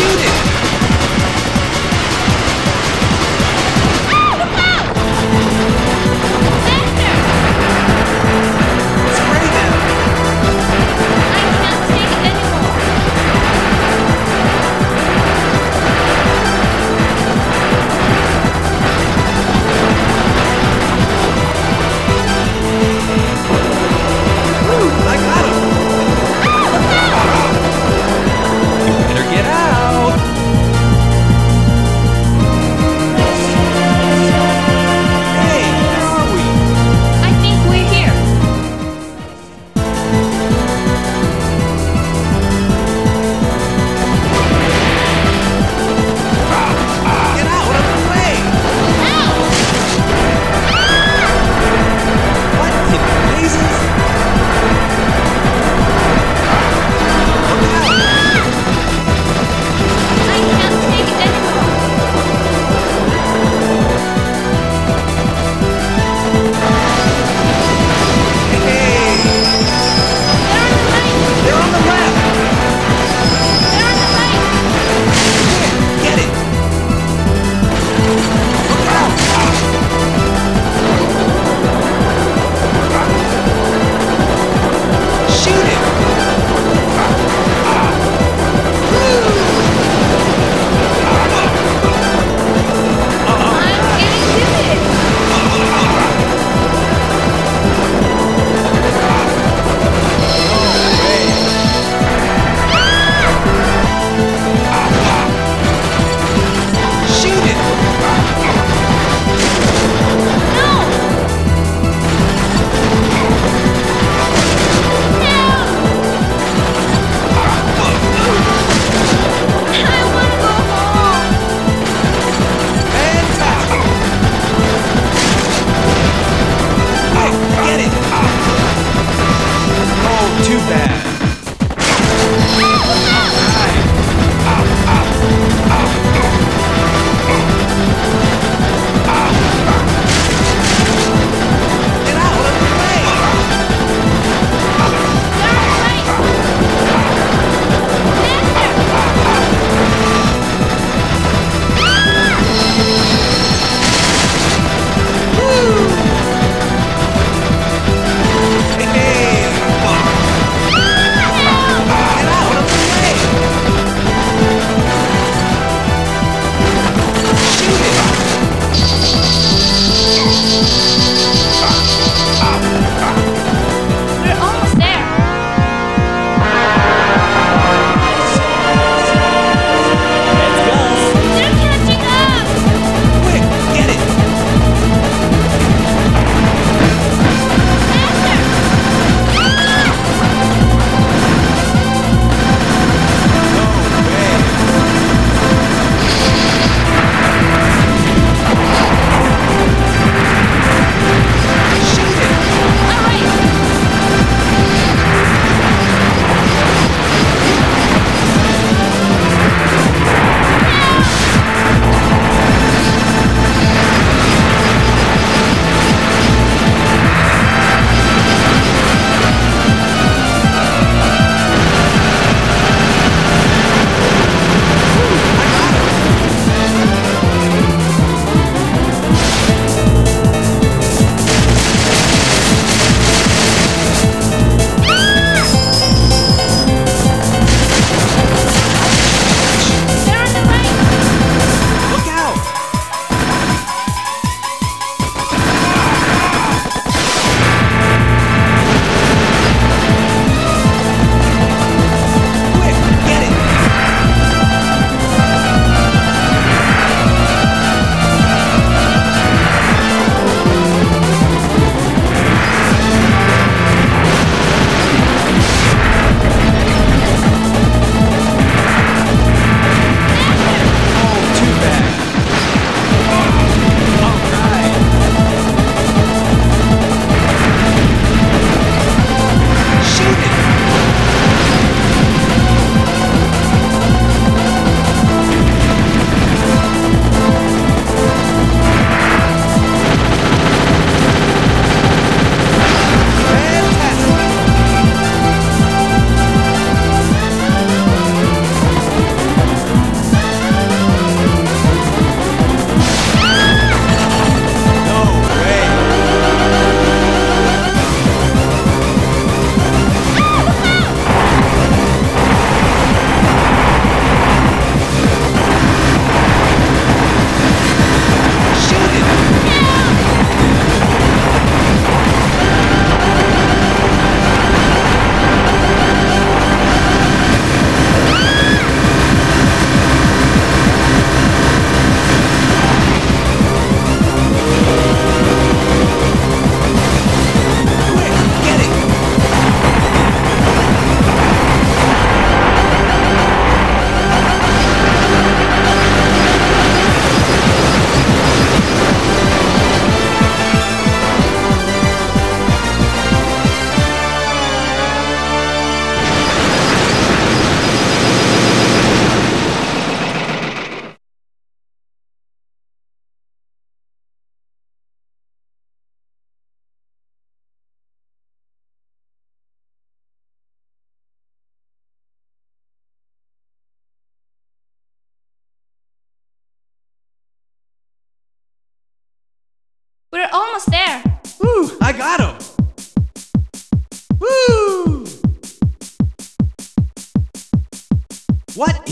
Shoot it.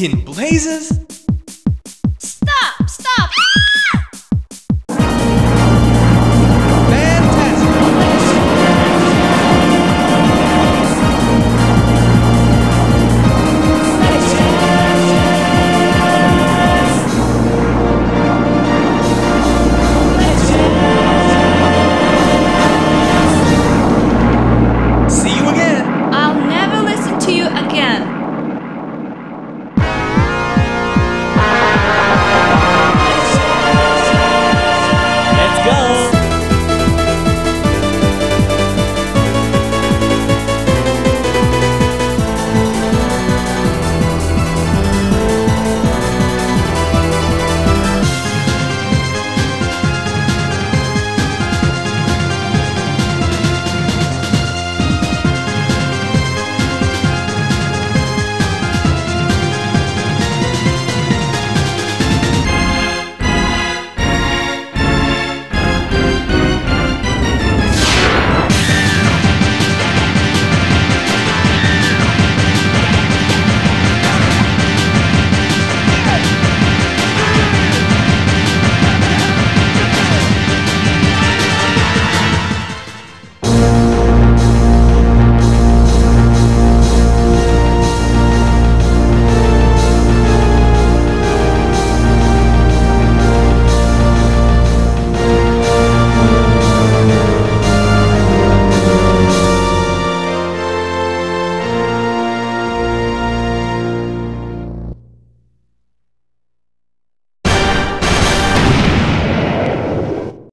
In blazes?